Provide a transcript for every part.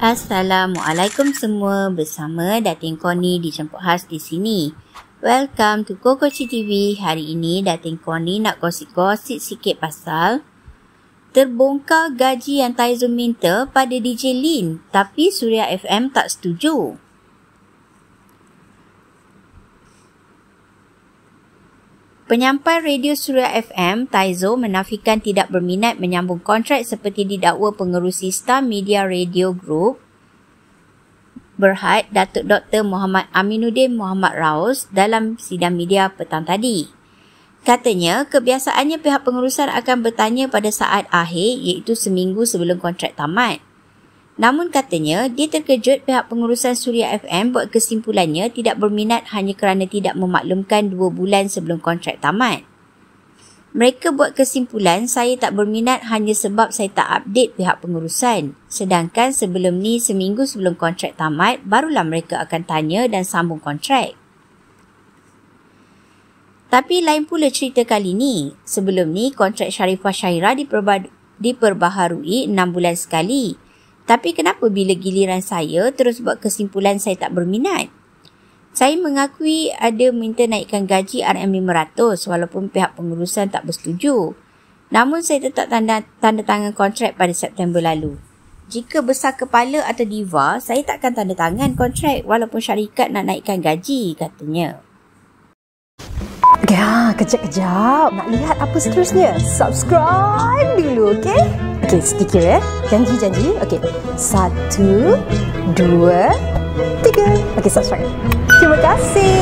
Assalamualaikum semua bersama Datin Koni dijemput khas di sini. Welcome to Kokoci TV. Hari ini Datin Koni nak gosip-gosip sikit pasal terbongkar gaji yang Taizo minta pada DJ Lin tapi Suria FM tak setuju. Penyampai radio Suria FM, Taizo menafikan tidak berminat menyambung kontrak seperti didakwa pengerusi Star Media Radio Group Berhad Datuk Dr. Muhammad Aminuddin Muhammad Raus dalam sidang media petang tadi. Katanya, kebiasaannya pihak pengurusan akan bertanya pada saat akhir iaitu seminggu sebelum kontrak tamat. Namun katanya, dia terkejut pihak pengurusan Suria FM buat kesimpulannya tidak berminat hanya kerana tidak memaklumkan dua bulan sebelum kontrak tamat. Mereka buat kesimpulan saya tak berminat hanya sebab saya tak update pihak pengurusan. Sedangkan sebelum ni seminggu sebelum kontrak tamat, barulah mereka akan tanya dan sambung kontrak. Tapi lain pula cerita kali ni. Sebelum ni kontrak Sharifah Syaira diperbaharui 6 bulan sekali. Tapi kenapa bila giliran saya terus buat kesimpulan saya tak berminat? Saya mengakui ada minta naikkan gaji RM500 walaupun pihak pengurusan tak bersetuju. Namun saya tetap tanda, tanda tangan kontrak pada September lalu. Jika besar kepala atau diva, saya takkan tanda tangan kontrak walaupun syarikat nak naikkan gaji, katanya. Ya, kejap-kejap. Nak lihat apa seterusnya? Subscribe dulu, okey? Okey, sedikit ya. Janji-janji. Okey. Satu, dua, tiga. Okey, subscribe. Terima kasih.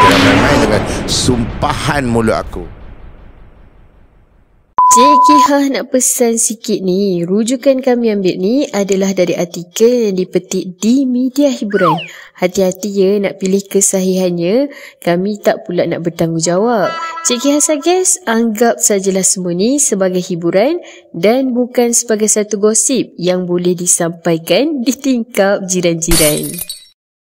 Jangan main dengan sumpahan mulut aku. Cik Kihah nak pesan sikit ni. Rujukan kami ambil ni adalah dari artikel yang dipetik di media hiburan. Hati-hati ya nak pilih kesahihannya. Kami tak pula nak bertanggungjawab. Cik Kihah suggest anggap sajalah semua ni sebagai hiburan dan bukan sebagai satu gosip yang boleh disampaikan di tingkap jiran-jiran.